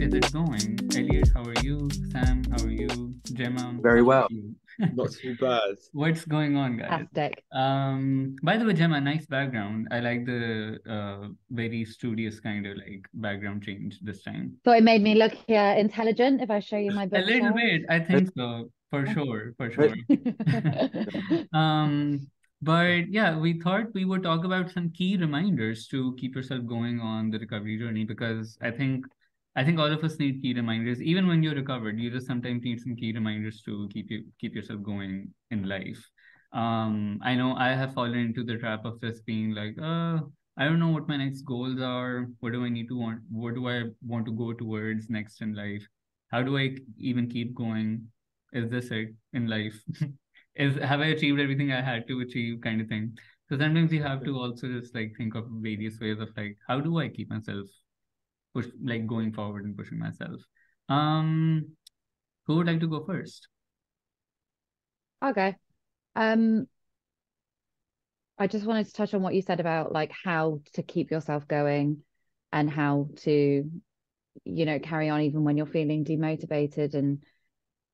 is it going? Elliot, how are you? Sam, how are you? Gemma, Very well. Not too bad. What's going on, guys? Fantastic. Um, by the way, Gemma, nice background. I like the uh very studious kind of like background change this time. So it made me look uh, intelligent if I show you my A little bit, I think so, for sure, for sure. Um, but yeah, we thought we would talk about some key reminders to keep yourself going on the recovery journey because I think I think all of us need key reminders. Even when you're recovered, you just sometimes need some key reminders to keep you keep yourself going in life. Um, I know I have fallen into the trap of just being like, uh, I don't know what my next goals are. What do I need to want? What do I want to go towards next in life? How do I even keep going? Is this it in life? is have I achieved everything I had to achieve kind of thing. So sometimes you have to also just like think of various ways of like how do I keep myself push like going forward and pushing myself. Um who would like to go first? Okay. Um, I just wanted to touch on what you said about like how to keep yourself going and how to, you know, carry on even when you're feeling demotivated and,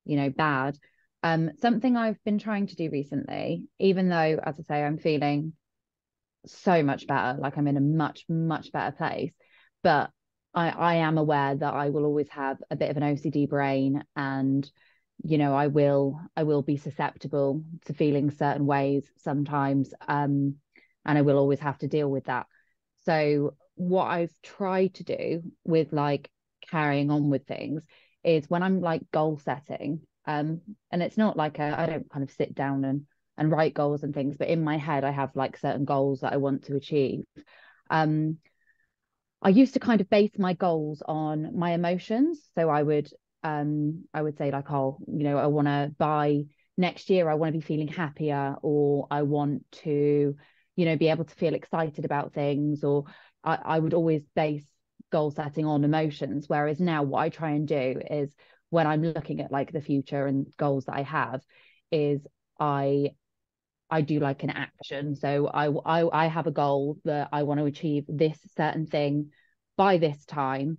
you know, bad. Um, something I've been trying to do recently, even though, as I say, I'm feeling so much better, like I'm in a much, much better place, but I, I am aware that I will always have a bit of an OCD brain and you know i will i will be susceptible to feeling certain ways sometimes um and i will always have to deal with that. So what i've tried to do with like carrying on with things is when i'm like goal setting um and it's not like a, i don't kind of sit down and and write goals and things but in my head i have like certain goals that i want to achieve um i used to kind of base my goals on my emotions. So i would um i would say like oh you know i want to buy next year i want to be feeling happier or i want to you know be able to feel excited about things or i, I would always base goal setting on emotions. Whereas now what i try and do is when i'm looking at like the future and goals that i have is i I do like an action. So I, I I have a goal that I want to achieve this certain thing by this time,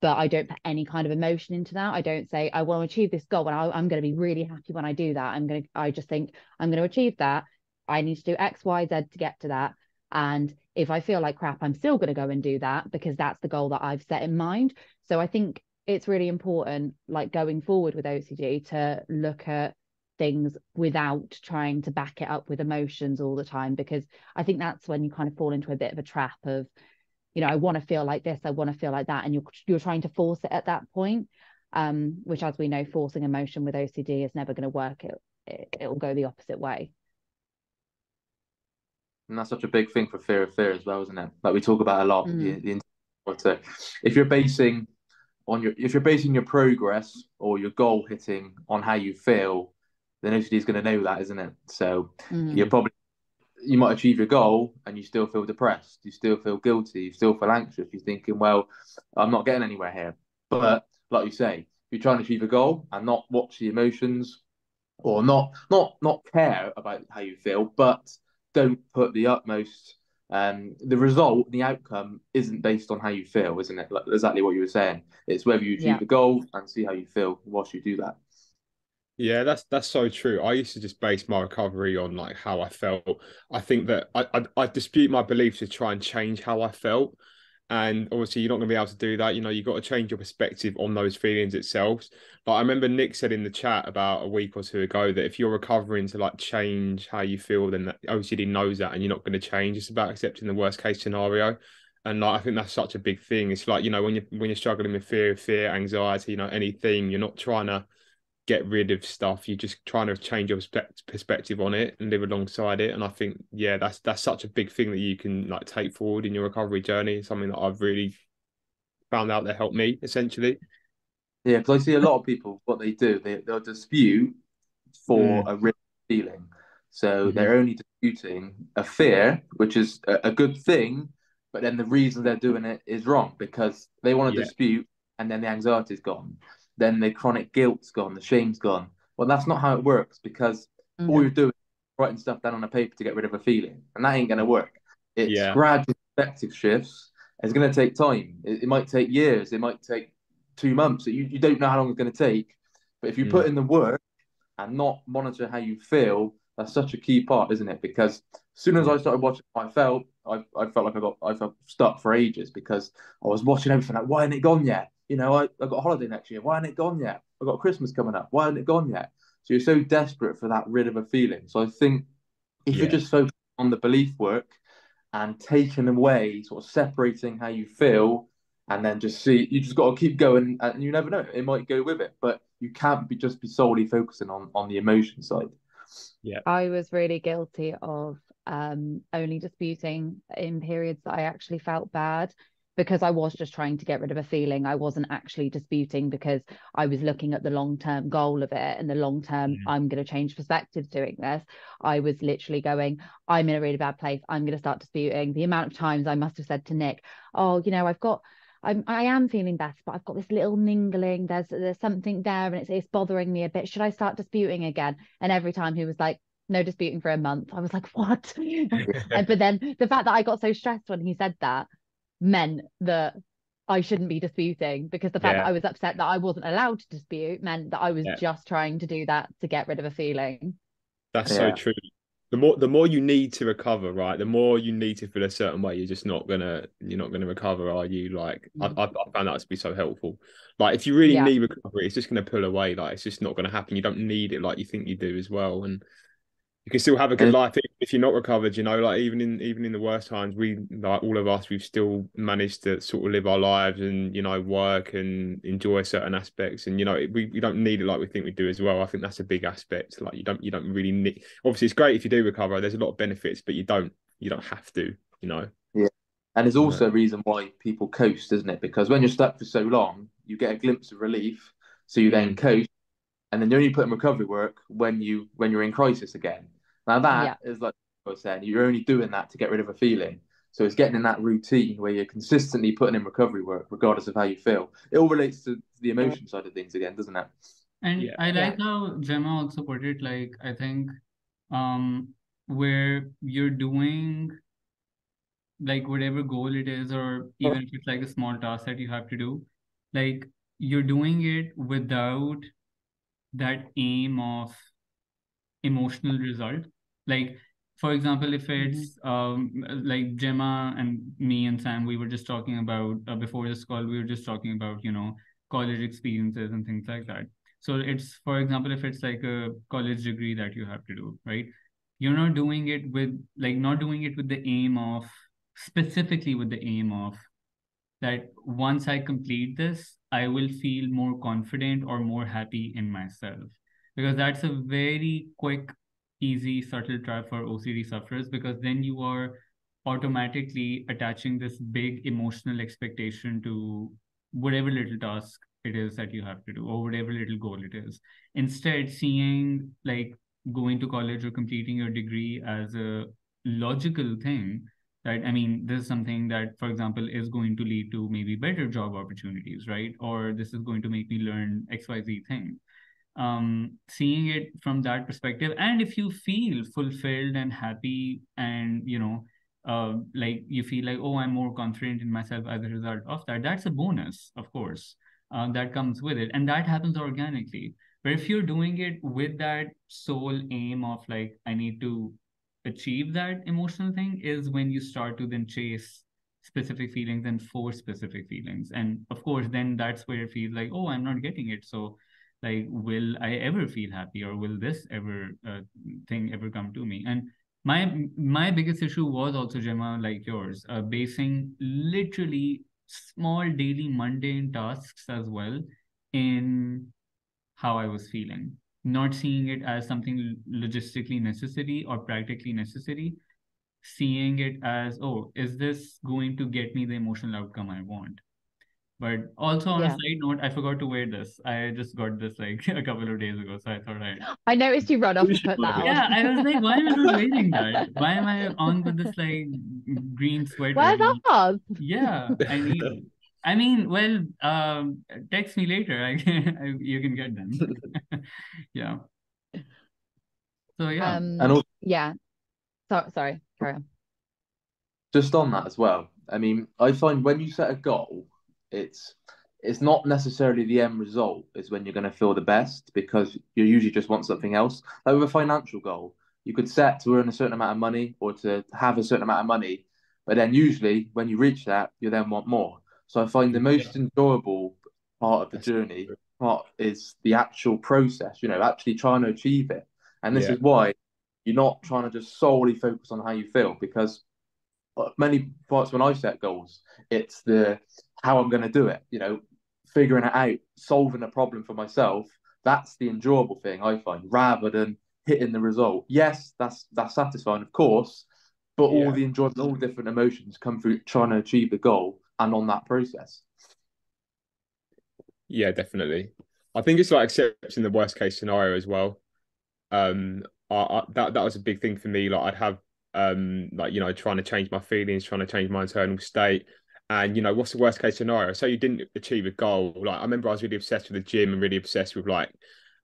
but I don't put any kind of emotion into that. I don't say I want to achieve this goal and I, I'm going to be really happy when I do that. I'm going to I just think I'm going to achieve that. I need to do X, Y, Z to get to that. And if I feel like crap, I'm still going to go and do that because that's the goal that I've set in mind. So I think it's really important, like going forward with OCD, to look at things without trying to back it up with emotions all the time because I think that's when you kind of fall into a bit of a trap of you know I want to feel like this I want to feel like that and you're you're trying to force it at that point um which as we know forcing emotion with OCD is never going to work it, it it'll go the opposite way And that's such a big thing for fear of fear as well, isn't it? Like we talk about a lot. Mm. The, the, if you're basing on your if you're basing your progress or your goal hitting on how you feel, then OCD is going to know that, isn't it? So Mm. you're probably you might achieve your goal and you still feel depressed, you still feel guilty, you still feel anxious. You're thinking, well, I'm not getting anywhere here. But like you say, if you're trying to achieve a goal and not watch the emotions or not not not care about how you feel, but don't put the utmost um the result, the outcome isn't based on how you feel, isn't it? Like exactly what you were saying. It's whether you achieve Yeah. the goal and see how you feel whilst you do that. Yeah, that's that's so true. I used to just base my recovery on like how I felt. I think that I I, I dispute my beliefs to try and change how I felt, and obviously you're not going to be able to do that. You know, you've got to change your perspective on those feelings itself. But I remember Nick said in the chat about a week or two ago that if you're recovering to like change how you feel, then that OCD knows that, and you're not going to change. It's about accepting the worst case scenario. And like, I think that's such a big thing. It's like you know when you when you're struggling with fear, fear, anxiety, you know anything, you're not trying to get rid of stuff. You're just trying to change your perspective on it and live alongside it. And I think, yeah, that's that's such a big thing that you can like take forward in your recovery journey. Something that I've really found out that helped me essentially. Yeah, because I see a lot of people what they do, they they'll dispute for Mm. a real feeling. So Mhm. they're only disputing a fear, which is a, a good thing, but then the reason they're doing it is wrong because they want to Yeah. dispute and then the anxiety's gone. Then the chronic guilt's gone, the shame's gone. Well, that's not how it works because all Mhm. you're doing is writing stuff down on a paper to get rid of a feeling, and that ain't going to work. It's Yeah. gradual perspective shifts. It's going to take time. It, it might take years. It might take two months. You, you don't know how long it's going to take. But if you Mm. put in the work and not monitor how you feel, that's such a key part, isn't it? Because as soon as I started watching, I felt I, I felt like I got I felt stuck for ages because I was watching everything like, why hasn't it gone yet? You know, I, I got a holiday next year. Why hasn't it gone yet? I got Christmas coming up. Why hasn't it gone yet? So you're so desperate for that rid of a feeling. So I think if Yeah. you're just focused on the belief work and taking away, sort of separating how you feel, and then just see, you just got to keep going, and you never know, it might go with it, but you can't be just be solely focusing on on the emotion side. Yeah, I was really guilty of um, only disputing in periods that I actually felt bad because I was just trying to get rid of a feeling. I wasn't actually disputing because I was looking at the long term goal of it and the long term, Mhm. I'm going to change perspectives doing this. I was literally going, I'm in a really bad place. I'm going to start disputing. The amount of times I must have said to Nick, Oh, you know, I've got. I'm I am feeling better, but I've got this little ningling. There's there's something there, and it's it's bothering me a bit. Should I start disputing again? And every time he was like, no disputing for a month. I was like, what? and but then the fact that I got so stressed when he said that meant that I shouldn't be disputing because the fact Yeah. that I was upset that I wasn't allowed to dispute meant that I was Yeah. just trying to do that to get rid of a feeling. That's so true. The more the more you need to recover, right? The more you need to feel a certain way, you're just not gonna you're not gonna recover, are you? Like I, mm. I, I found that to be so helpful. Like if you really Yeah. need recovery, it's just gonna pull away. Like it's just not gonna happen. You don't need it like you think you do as well. And you can still have a good And- life even if you're not recovered. You know, like even in even in the worst times, we like all of us, we've still managed to sort of live our lives and you know work and enjoy certain aspects. And you know, we, we don't need it like we think we do as well. I think that's a big aspect. Like you don't you don't really need. Obviously, it's great if you do recover. There's a lot of benefits, but you don't you don't have to. You know. Yeah, and there's also a reason why people coast, isn't it? Because when you're stuck for so long, you get a glimpse of relief, so you then Mm. coast, and then you only put in recovery work when you when you're in crisis again. Now that is like I was saying, you're only doing that to get rid of a feeling. So it's getting in that routine where you're consistently putting in recovery work, regardless of how you feel. It all relates to the emotion side of things again, doesn't it? And Yeah. I Yeah. like how Gemma also put it, like, I think um where you're doing like whatever goal it is, or even if it's like a small task that you have to do, like you're doing it without that aim of emotional result. Like, for example, if it's um like Gemma and me and Sam, we were just talking about uh, before this call, we were just talking about, you know, college experiences and things like that. So it's, for example, if it's like a college degree that you have to do, right? You're not doing it with like not doing it with the aim of specifically with the aim of that once I complete this, I will feel more confident or more happy in myself. Because that's a very quick, easy, subtle trap for OCD sufferers because then you are automatically attaching this big emotional expectation to whatever little task it is that you have to do or whatever little goal it is. Instead, seeing like going to college or completing your degree as a logical thing that I mean, this is something that, for example, is going to lead to maybe better job opportunities, right? Or this is going to make me learn XYZ thing. Um, seeing it from that perspective, and if you feel fulfilled and happy, and you know, uh, like you feel like, oh, I'm more confident in myself as a result of that, that's a bonus, of course, uh, that comes with it, and that happens organically. But if you're doing it with that sole aim of like, I need to achieve that emotional thing is when you start to then chase specific feelings and force specific feelings. And of course then that's where it feels like oh i'm not getting it. So like will i ever feel happy or will this ever uh, thing ever come to me? And my my biggest issue was also gemma like yours uh, basing literally small daily mundane tasks as well in how i was feeling. Not seeing it as something logistically necessary or practically necessary, seeing it as, oh, is this going to get me the emotional outcome I want? But also on a side note, I forgot to wear this. I just got this like a couple of days ago, so I thought I I noticed you run off You and put that on. yeah, I was like, why am I not wearing that? Why am I on with this like green sweater? Where's ours? Yeah, I need. I mean, well, um, text me later. I can, I, you can get them. yeah. So yeah. Um, And also, yeah. So, sorry, carry on. just on that as well. I mean, I find when you set a goal, it's it's not necessarily the end result is when you're going to feel the best because you usually just want something else. Like with a financial goal, you could set to earn a certain amount of money or to have a certain amount of money, but then usually when you reach that, you then want more. So I find the most yeah. enjoyable part of the journey part is the actual process, you know, actually trying to achieve it. And this yeah. is why you're not trying to just solely focus on how you feel because uh, many parts when I set goals, it's the how I'm going to do it, you know, figuring it out, solving a problem for myself. That's the enjoyable thing I find rather than hitting the result. Yes, that's that's satisfying, of course, but all the enjoyment, all different emotions come through trying to achieve the goal and on that process. Yeah, definitely. I think it's like accepting the worst case scenario as well. Um, I, I, that that was a big thing for me. Like I'd have um, like you know, trying to change my feelings, trying to change my internal state. And you know, what's the worst case scenario? So you didn't achieve a goal. Like I remember, I was really obsessed with the gym and really obsessed with like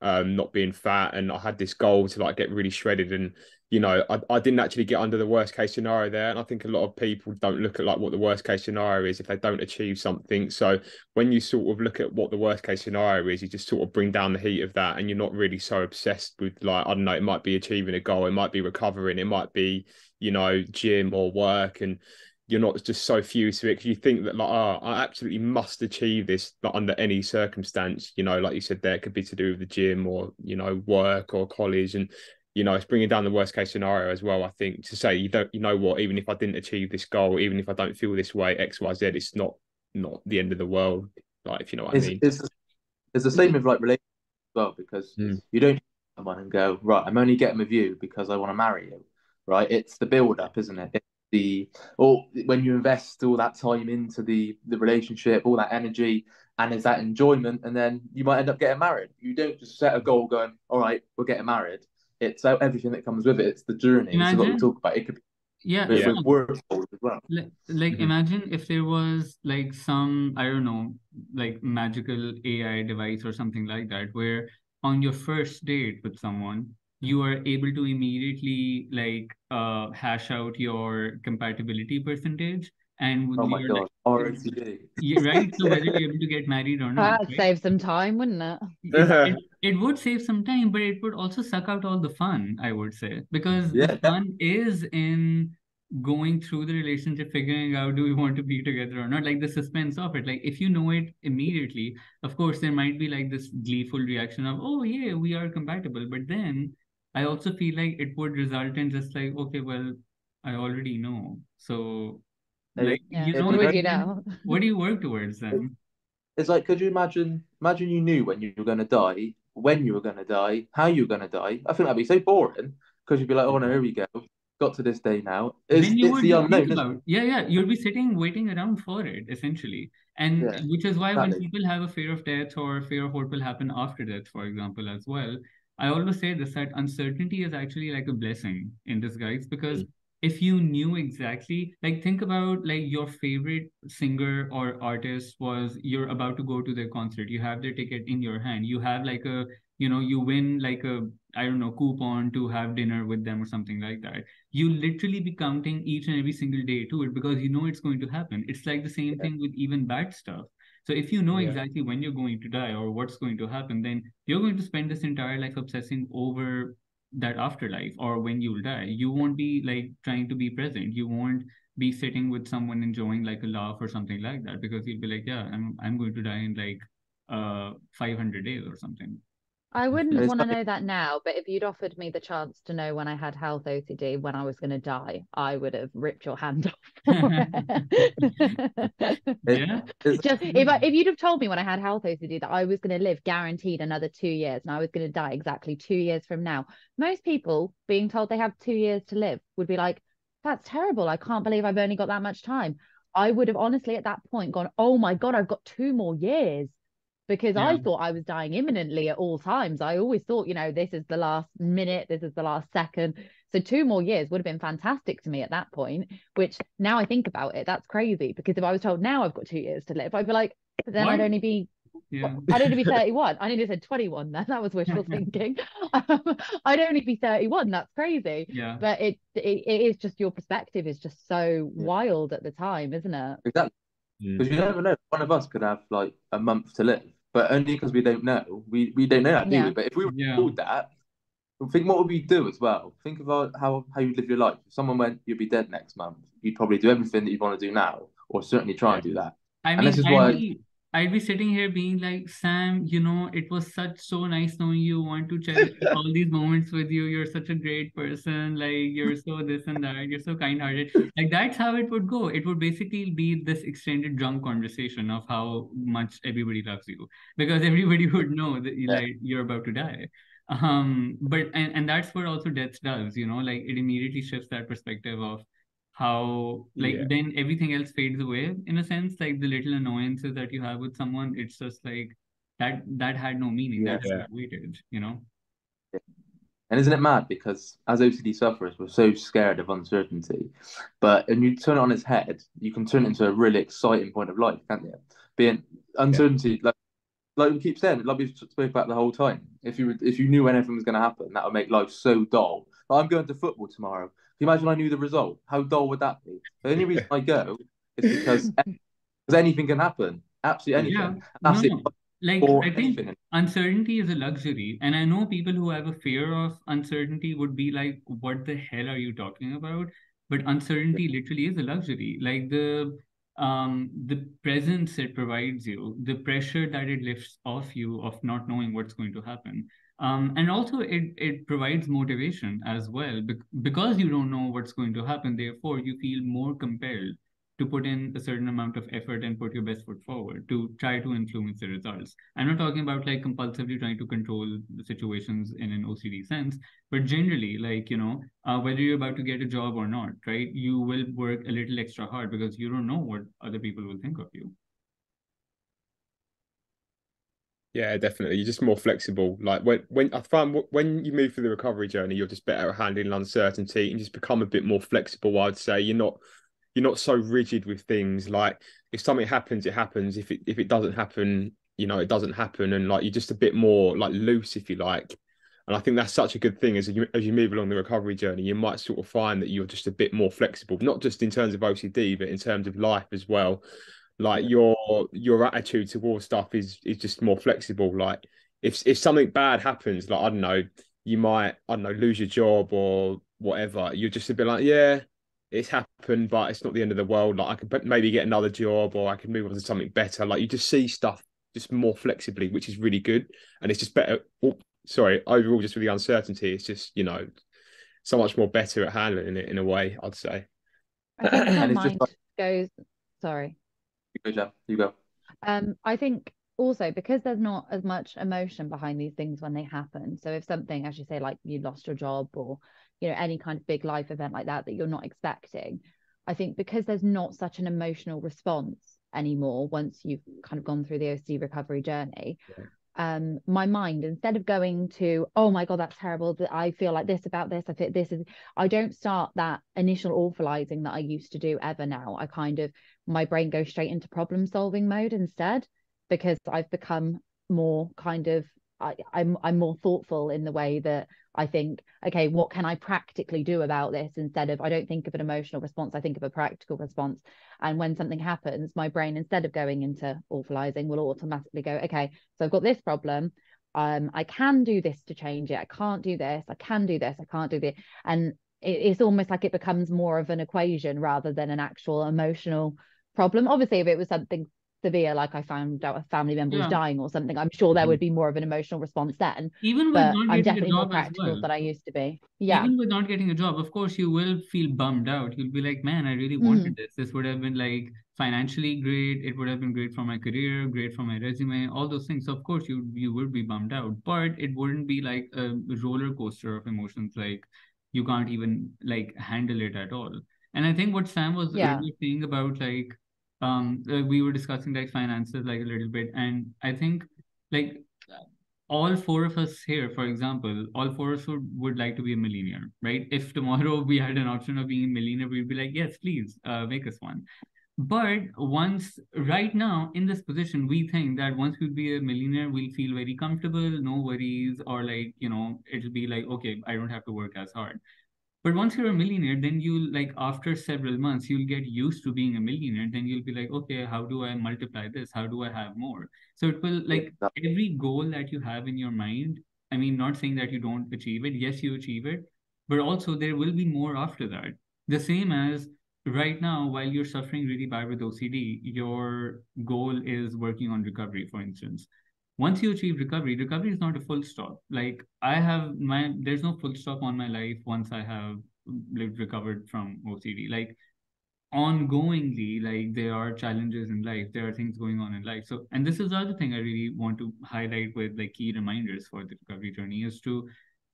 um, not being fat, and I had this goal to like get really shredded. And you know, I, I didn't actually get under the worst case scenario there. And I think a lot of people don't look at like what the worst case scenario is if they don't achieve something. So when you sort of look at what the worst case scenario is, you just sort of bring down the heat of that, and you're not really so obsessed with like I don't know, it might be achieving a goal, it might be recovering, it might be you know gym or work, and you're not just so fused to it because you think that like oh I absolutely must achieve this but under any circumstance you know like you said there it could be to do with the gym or you know work or college. And you know it's bringing down the worst case scenario as well I think to say you don't you know what? Even if I didn't achieve this goal even if I don't feel this way X Y Z it's not not the end of the world like if you know what it's, I mean. it's, it's the same with like relationships as well because mm. you don't someone and go right I'm only getting with you because I want to marry you right? It's the build up isn't it the or when you invest all that time into the the relationship, all that energy, and there's that enjoyment, and then you might end up getting married. You don't just set a goal going, all right, we're getting married. It's everything that comes with it. It's the journey. Imagine, what we talk about. It could be yeah, yeah. with work as well. Like, like mm-hmm. imagine if there was like some I don't know, like magical AI device or something like that, where on your first date with someone, you are able to immediately like uh, hash out your compatibility percentage and oh my god like, yeah, right so whether you're able to get married or not that'd right? save some time wouldn't it? It, it? it would save some time but it would also suck out all the fun i would say because yeah. the fun is in going through the relationship, figuring out do we want to be together or not, like the suspense of it. Like if you know it immediately, of course, there might be like this gleeful reaction of, oh yeah, we are compatible. But then I also feel like it would result in just like, okay, well, I already know. So, like, yeah. you know, what, you know? what do you work towards then? It's like, could you imagine? Imagine you knew when you were going to die, when you were going to die, how you were going to die. I think that'd be so boring because you'd be like, oh no, here we go. Got to this day now. It's, it's the unknown. About, yeah, yeah. You'll be sitting waiting around for it, essentially. And yeah, which is why exactly. when people have a fear of death or fear of what will happen after death, for example, as well, I always say this that uncertainty is actually like a blessing in disguise because mm. if you knew exactly, like think about like your favorite singer or artist was you're about to go to their concert, you have their ticket in your hand, you have like a you know you win like a i don't know coupon to have dinner with them or something like that you literally be counting each and every single day to it because you know it's going to happen it's like the same yeah. thing with even bad stuff so if you know yeah. exactly when you're going to die or what's going to happen, then you're going to spend this entire life obsessing over that afterlife or when you'll die. You won't be like trying to be present. You won't be sitting with someone enjoying like a laugh or something like that because you'll be like, yeah, I'm I'm going to die in like uh 500 days or something. I wouldn't want to know that now, but if you'd offered me the chance to know when I had health OCD, when I was going to die, I would have ripped your hand off. yeah. Just if I, if you'd have told me when I had health OCD that I was going to live guaranteed another two years and I was going to die exactly two years from now, most people being told they have two years to live would be like, "That's terrible! I can't believe I've only got that much time." I would have honestly at that point gone, "Oh my god, I've got two more years." Because yeah. I thought I was dying imminently at all times. I always thought, you know, this is the last minute, this is the last second. So two more years would have been fantastic to me at that point, which now I think about it, that's crazy. Because if I was told now I've got two years to live, I'd be like, then I'd only be yeah. I'd only be 31. I need to say 21 then. That was wishful thinking. Um, I'd only be 31. That's crazy. Yeah. But it, it, it is just your perspective is just so yeah. wild at the time, isn't it? Exactly Mm. Because you never know. One of us could have like a month to live, but only because we don't know. We we don't know that, do Yeah. we? But if we were Yeah. told that, think what would we do as well? Think about how how you live your life. If someone went, you'd be dead next month, you'd probably do everything that you want to do now, or certainly try and do that. I And mean, this is I'd why- be, I'd be sitting here being like, Sam, you know, it was such so nice knowing you. Want to cherish all these moments with you. You're such a great person. Like you're so this and that. You're so kind-hearted. Like that's how it would go. It would basically be this extended drunk conversation of how much everybody loves you because everybody would know that like you're about to die. Um, but and and that's what also death does. You know, like it immediately shifts that perspective of how like Yeah. then everything else fades away in a sense like the little annoyances that you have with someone it's just like that that had no meaning that Yeah. just waited you know And isn't it mad? Because as OCD sufferers, we're so scared of uncertainty. But when you turn it on its head, you can turn it into a really exciting point of life, can't you? Being uncertainty, like like we keep saying, like we've spoke about the whole time. If you if you knew when anything was going to happen, that would make life so dull. Like, I'm going to football tomorrow. You imagine I knew the result? How dull would that be? The only reason I go is because because anything can happen. Absolutely anything. yeah that's no, it. no. like i think anything. uncertainty is a luxury and i know people who have a fear of uncertainty would be like what the hell are you talking about but uncertainty literally is a luxury like the um the presence it provides you the pressure that it lifts off you of not knowing what's going to happen um and also it it provides motivation as well bec- because you don't know what's going to happen therefore you feel more compelled to put in a certain amount of effort and put your best foot forward to try to influence the results. I'm not talking about like compulsively trying to control the situations in an OCD sense, but generally, like, you know, uh, whether you're about to get a job or not, right? You will work a little extra hard because you don't know what other people will think of you. Yeah, definitely. You're just more flexible. Like when when I find when you move through the recovery journey, you're just better at handling uncertainty and just become a bit more flexible. I'd say you're not you're not so rigid with things. Like if something happens, it happens. If it if it doesn't happen, you know, it doesn't happen. And like you're just a bit more like loose, if you like. And I think that's such a good thing as you as you move along the recovery journey, you might sort of find that you're just a bit more flexible, not just in terms of OCD, but in terms of life as well like your your attitude towards stuff is is just more flexible. Like if if something bad happens like i don't know you might i don't know lose your job or whatever you're just a bit like yeah it's happened but it's not the end of the world. Like i could maybe get another job or i could move on to something better. Like you just see stuff just more flexibly which is really good. And it's just better oh, sorry overall just with the uncertainty it's just you know so much more better at handling it in a way i'd say. I think my And it's just mind like- goes sorry You go, Jeff. You go. Um, I think also because there's not as much emotion behind these things when they happen. So if something, as you say, like you lost your job or you know any kind of big life event like that that you're not expecting, I think because there's not such an emotional response anymore once you've kind of gone through the OCD recovery journey. Um, my mind instead of going to oh my god that's terrible that I feel like this about this I feel this is I don't start that initial awfulizing that I used to do ever now I kind of my brain goes straight into problem solving mode instead because I've become more kind of I, I'm I'm more thoughtful in the way that I think, okay, what can I practically do about this instead of I don't think of an emotional response, I think of a practical response. And when something happens, my brain instead of going into awfulizing will automatically go, okay, so I've got this problem. Um, I can do this to change it. I can't do this. I can do this. I can't do this. And it, it's almost like it becomes more of an equation rather than an actual emotional problem. Obviously, if it was something severe, like I found out a family member Yeah. was dying or something, I'm sure there would be more of an emotional response then. Even with But not I'm getting a definitely more practical well. than I used to be. Yeah. Even with not getting a job, of course, you will feel bummed out. You'll be like, man, I really Mm-hmm. wanted this. This would have been like financially great. It would have been great for my career, great for my resume, all those things. So of course, you you would be bummed out, but it wouldn't be like a roller coaster of emotions. Like you can't even like handle it at all. And I think what Sam was Yeah. saying about like um uh, we were discussing like finances like a little bit, and I think like all four of us here, for example, all four of us would, would like to be a millionaire, right? If tomorrow we had an option of being a millionaire, we'd be like, yes, please, uh, make us one. But once, right now, in this position, we think that once we be a millionaire, we'll feel very comfortable, no worries, or like, you know, it'll be like, okay, I don't have to work as hard. But once you're a millionaire then you'll like after several months you'll get used to being a millionaire. Then you'll be like okay how do i multiply this? How do i have more? So it will like every goal that you have in your mind i mean not saying that you don't achieve it. Yes you achieve it. But also there will be more after that. The same as right now while you're suffering really bad with ocd your goal is working on recovery for instance once you achieve recovery recovery is not a full stop. Like i have my there's no full stop on my life once i have lived recovered from ocd like ongoingly like there are challenges in life there are things going on in life. So and this is the other thing i really want to highlight with like key reminders for the recovery journey is to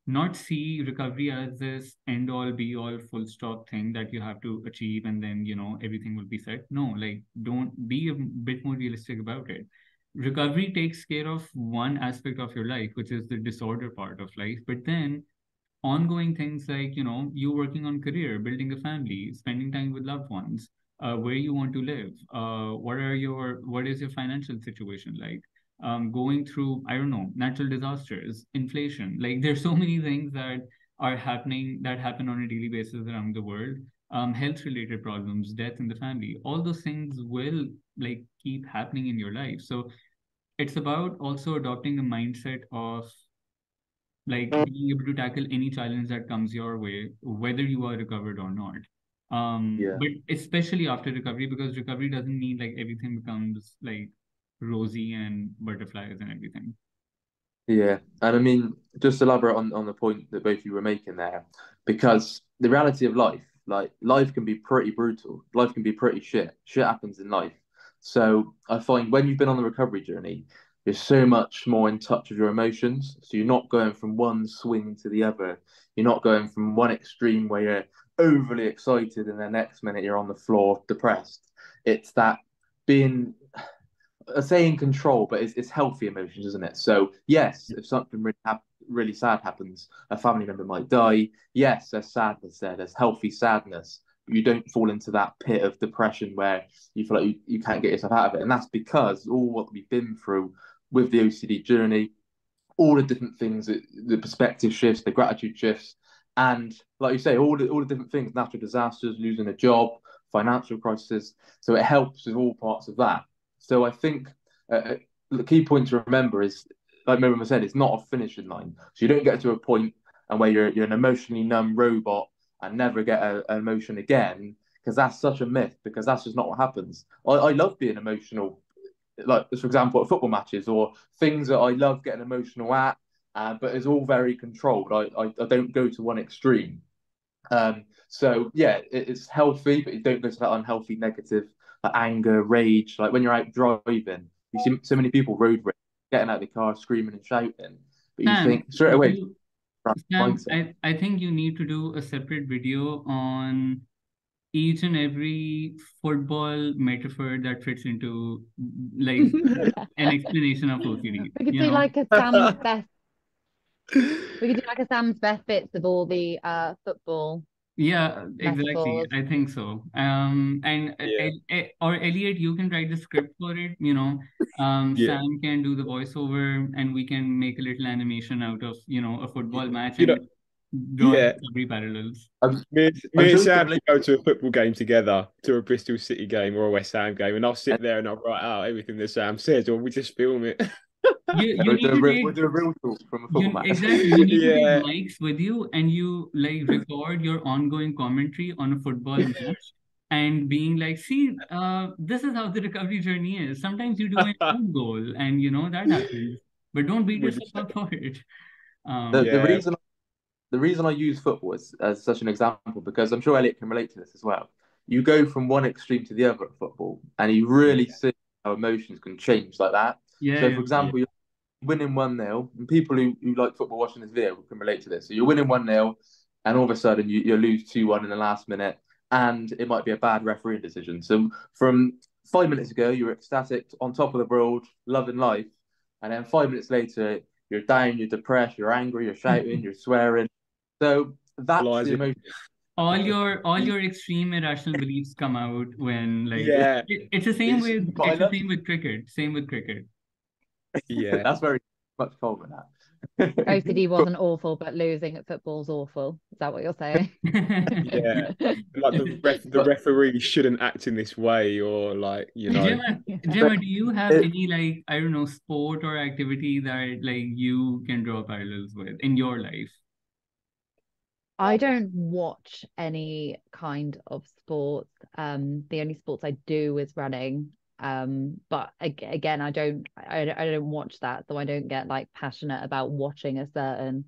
not see recovery as this end all be all full stop thing that you have to achieve and then you know everything will be set. No like don't be a bit more realistic about it recovery takes care of one aspect of your life which is the disorder part of life. But then ongoing things like you know you working on career building a family spending time with loved ones uh, where you want to live uh, what are your what is your financial situation like? Um, going through i don't know natural disasters inflation like there's so many things that are happening that happen on a daily basis around the world um, health related problems death in the family all those things will like keep happening in your life. So it's about also adopting a mindset of like being able to tackle any challenge that comes your way whether you are recovered or not. Um Yeah. but especially after recovery because recovery doesn't mean like everything becomes like rosy and butterflies and everything. Yeah, and I mean, just elaborate on, on the point that both of you were making there, because the reality of life, like life can be pretty brutal. Life can be pretty shit. Shit happens in life. So I find when you've been on the recovery journey, you're so much more in touch with your emotions. So you're not going from one swing to the other. You're not going from one extreme where you're overly excited and the next minute you're on the floor depressed. It's that being I say in control, but it's, it's healthy emotions, isn't it? So yes, if something really hap- really sad happens, a family member might die. Yes, there's sadness there. There's healthy sadness. You don't fall into that pit of depression where you feel like you, you can't get yourself out of it, and that's because all what we've been through with the OCD journey, all the different things, the perspective shifts, the gratitude shifts, and like you say, all the all the different things, natural disasters, losing a job, financial crisis. So it helps with all parts of that. So I think uh, the key point to remember is, like Miriam said, it's not a finishing line. So you don't get to a point and where you're you're an emotionally numb robot and never get a, an emotion again, because that's such a myth. Because that's just not what happens. I, I love being emotional, like for example at football matches or things that I love getting emotional at, uh, but it's all very controlled. I, I I don't go to one extreme. Um, so yeah, it, it's healthy, but you don't go to that unhealthy, negative like anger, rage. Like when you're out driving, you see so many people road rage, getting out of the car, screaming and shouting. But you Sam, think straight away, you- Sam. I, I think you need to do a separate video on each and every football metaphor that fits into like an explanation of OCD. We could you do know? like a Sam's best. We could do like a Sam's best bits of all the uh football. Yeah, exactly. metaphors. I think so. Um, and uh, Yeah. El- El- or Elliot, you can write the script for it. You know, um, Yeah. Sam can do the voiceover, and we can make a little animation out of you know a football match You know- and draw Yeah. every parallels. Me, and- I'm me and. Sam can go to a football game together, to a Bristol City game or a West Ham game, and I'll sit there and I'll write out everything that Sam says, or we just film it. You you We'll need a to real, take we'll a real talk from a football you match. exactly you need Yeah. to take mics with you and you like record your ongoing commentary on a football match and being like, see, uh, this is how the recovery journey is. Sometimes you do an own goal and you know that happens, but don't beat Would yourself up for it. Um, the, the reason the reason I use football as, as such an example because I'm sure Elliot can relate to this as well. You go from one extreme to the other at football, and you really see how emotions can change like that. yeah, So, for example, you're winning 1 0, and people who, who like football watching this video can relate to this. So, you're winning 1 0, and all of a sudden you, you lose 2 1 in the last minute, and it might be a bad referee decision. So, from five minutes ago, you were ecstatic, on top of the world, loving life, and then five minutes later, you're down, you're depressed, you're angry, you're shouting, you're swearing. So, that's Lies the emotion. all your all your extreme irrational beliefs come out when like Yeah. it- it's the same It's- with it's the same with cricket. Same with cricket. Yeah. That's very much cold with that. OCD wasn't awful, but losing at football's awful. Is that what you're saying? Yeah. like the ref, the referee shouldn't act in this way, or like you know. Gemma, Gemma, do you have any like I don't know sport or activity that like you can draw parallels with in your life? I don't watch any kind of sports. Um, the only sports I do is running. Um, but ag- again, I don't, I, I don't watch that, so I don't get like passionate about watching a certain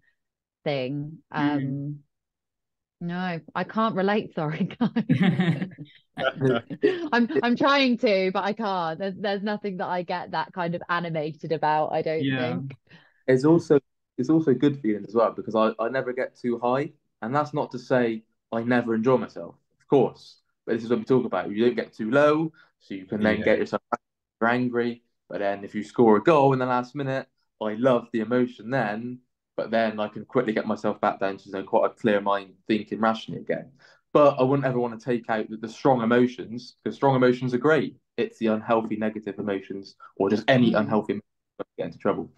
thing. Um, Mhm. no, I can't relate. Sorry, guys. I'm I'm trying to, but I can't. There's there's nothing that I get that kind of animated about. I don't Yeah. think. It's also it's also a good feeling as well because I, I never get too high, and that's not to say I never enjoy myself, of course. But this is what we talk about. You don't get too low, so you can then Yeah. get yourself angry. But then if you score a goal in the last minute, I love the emotion then. But then I can quickly get myself back down to you know, quite a clear mind, thinking rationally again. But I wouldn't ever want to take out the, the strong emotions because strong emotions are great. It's the unhealthy negative emotions or just any Mm. unhealthy emotions get into trouble.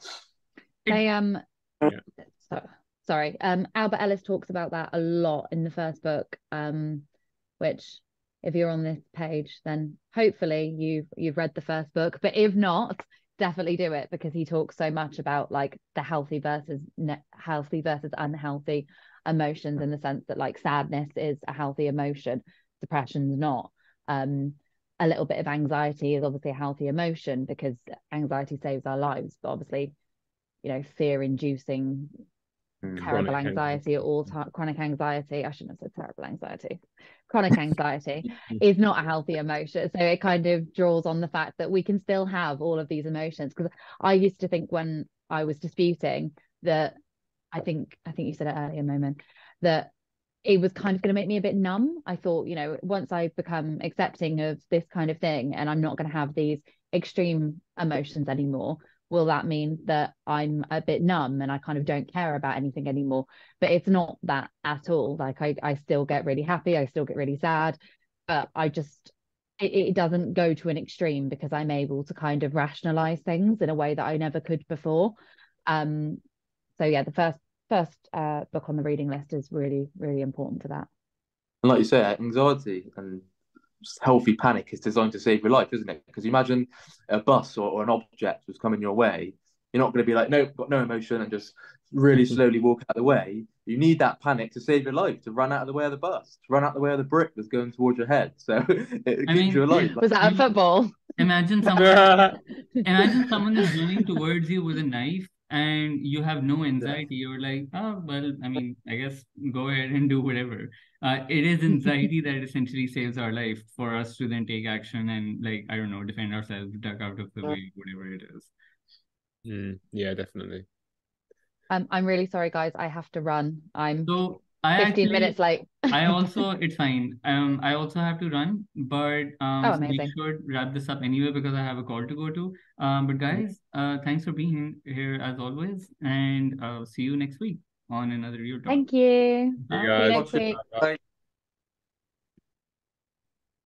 They um Yeah. so, sorry. Um Albert Ellis talks about that a lot in the first book. Um which if you're on this page, then hopefully you've you've read the first book. But if not, definitely do it because he talks so much about like the healthy versus ne- healthy versus unhealthy emotions in the sense that like sadness is a healthy emotion, depression's not. Um a little bit of anxiety is obviously a healthy emotion because anxiety saves our lives, but obviously you know, fear inducing Mm. terrible Chronic anxiety at all time chronic anxiety. I shouldn't have said terrible anxiety. Chronic anxiety is not a healthy emotion so it kind of draws on the fact that we can still have all of these emotions because i used to think when i was disputing that i think i think you said it earlier moment that it was kind of going to make me a bit numb. I thought you know once i become accepting of this kind of thing and i'm not going to have these extreme emotions anymore will that mean that I'm a bit numb and I kind of don't care about anything anymore? But it's not that at all. Like I, I still get really happy, I still get really sad, but I just it, it doesn't go to an extreme because I'm able to kind of rationalize things in a way that I never could before. Um so yeah, the first first uh book on the reading list is really, really important to that. And like you say, anxiety and healthy panic is designed to save your life, isn't it? Because you imagine a bus or, or an object was coming your way, you're not going to be like, nope, got no emotion, and just really mm-hmm. slowly walk out of the way. You need that panic to save your life, to run out of the way of the bus, to run out of the way of the brick that's going towards your head. So it keeps mean, you alive. Was that a football? Imagine someone imagine someone is running towards you with a knife and you have no anxiety. You're like, oh well, I mean, I guess go ahead and do whatever. Uh, it is anxiety that essentially saves our life for us to then take action and like I don't know, defend ourselves, duck out of the way, whatever it is. Mm, yeah, definitely. Um, I'm really sorry, guys. I have to run. I'm So I 15 actually minutes late. I also it's fine. Um, I also have to run, but um, Oh, so we amazing. should wrap this up anyway because I have a call to go to. Um, but guys, uh, thanks for being here as always, and uh, see you next week on another Real Talk. Thank you. Bye. guys. See you next week. Bye.